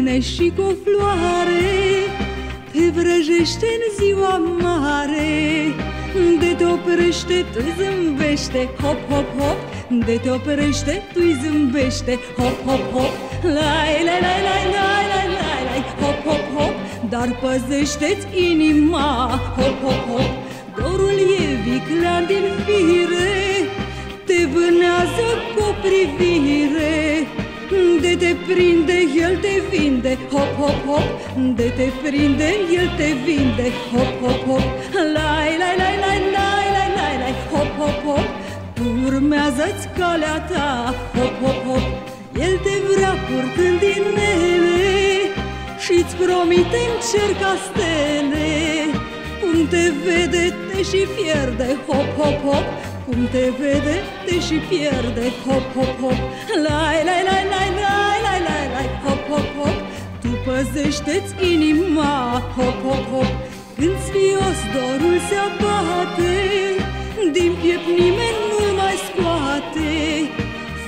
mine și cu o floare Te vrăjește în ziua mare. De te oprește, tu zâmbește Hop, hop, hop. De te oprește, tu zâmbește Hop, hop, hop. Lai, lai, lai, lai, lai, lai, lai, lai Hop, hop, hop. Dar păzește-ți inima Hop, hop, hop. Dorul e viclean din fire Te vânează cu o privire. de te prinde, el te vinde. Hop, hop, hop De te prinde, el te vinde. Hop, hop, hop Lai, lai, lai, lai, lai, lai, lai, lai. Hop, hop, hop Tu urmează-ți calea ta. Hop, hop, hop El te vrea purtând din ele Și-ți promite în cer castele Cum te vede, te și pierde. Hop, hop, hop cum te vede, te și pierde. Hop, hop, hop Lai, lai, lai, lai, lai, păzește-ți inima Hop, hop, hop. Când sfios dorul se abate Din piept nimeni nu-l mai scoate.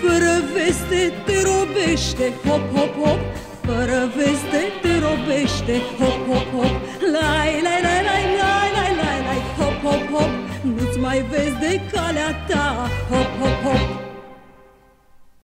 Fără veste te robește Hop, hop, hop. Fără veste te robește Hop, hop, hop. Lai, lai, lai, lai, lai, lai, lai, lai Hop, hop, hop. Nu-ți mai vezi de calea ta Hop, hop, hop